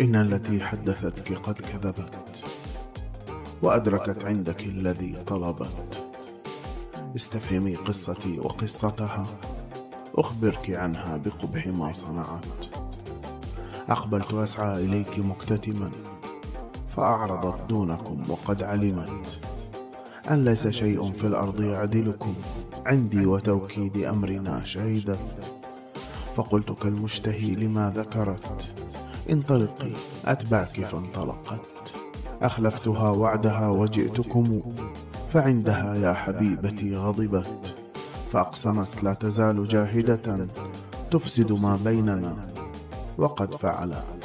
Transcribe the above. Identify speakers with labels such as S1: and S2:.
S1: إن التي حدثتك قد كذبت وأدركت عندك الذي طلبت. استفهمي قصتي وقصتها أخبرك عنها بقبح ما صنعت. أقبلت أسعى إليك مكتتما فأعرضت دونكم وقد علمت. أن ليس شيء في الأرض يعدلكم عندي وتوكيد أمرنا شهدت فقلت كالمشتهي لما ذكرت انطلقي أتبعك فانطلقت. أخلفتها وعدها وجئتكم فعندها يا حبيبتي غضبت. فأقسمت لا تزال جاهدة تفسد ما بيننا. وقد فعلت